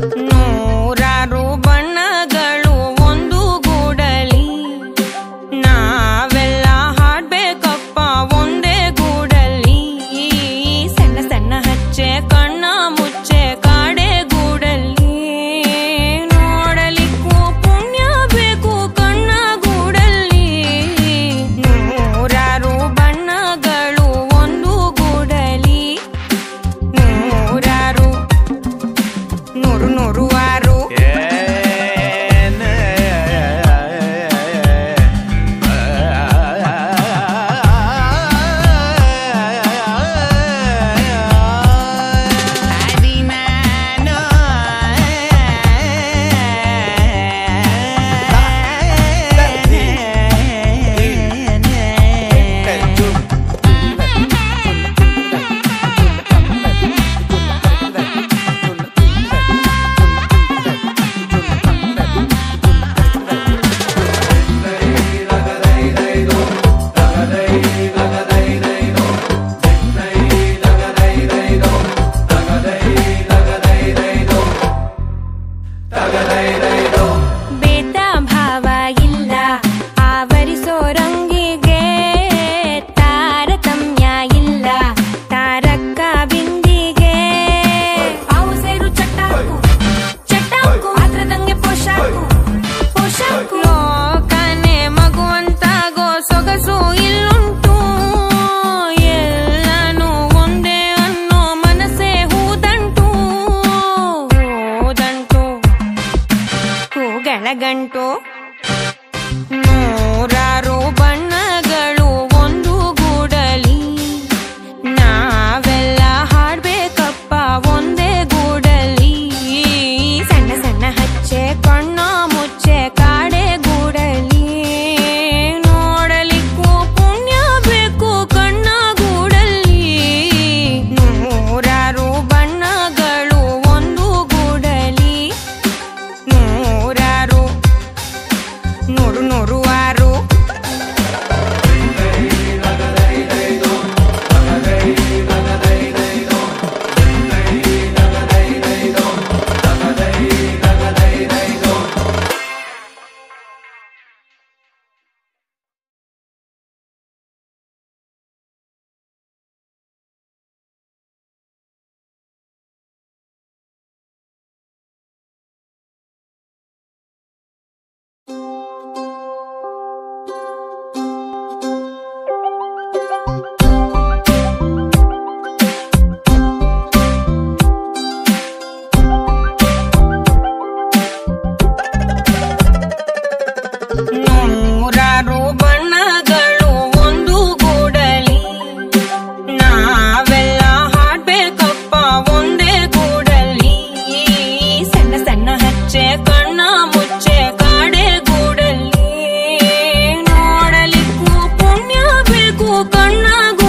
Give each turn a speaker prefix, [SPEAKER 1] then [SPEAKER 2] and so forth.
[SPEAKER 1] No. moruaru घंटों ಬೇಕು